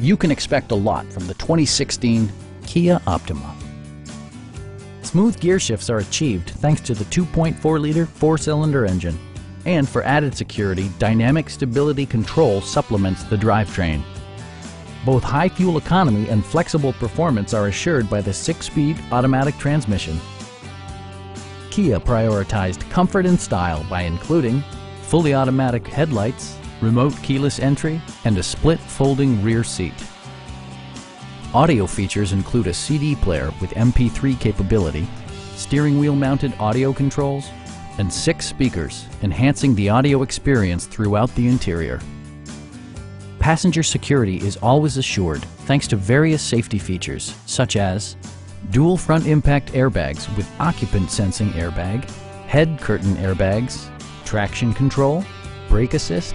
you can expect a lot from the 2016 Kia Optima. Smooth gear shifts are achieved thanks to the 2.4-liter four-cylinder engine. And for added security, Dynamic Stability Control supplements the drivetrain. Both high fuel economy and flexible performance are assured by the six-speed automatic transmission. Kia prioritized comfort and style by including fully automatic headlights, remote keyless entry, and a split folding rear seat. Audio features include a CD player with MP3 capability, steering wheel mounted audio controls, and six speakers, enhancing the audio experience throughout the interior. Passenger security is always assured thanks to various safety features such as dual front impact airbags with occupant sensing airbag, head curtain airbags, traction control, brake assist,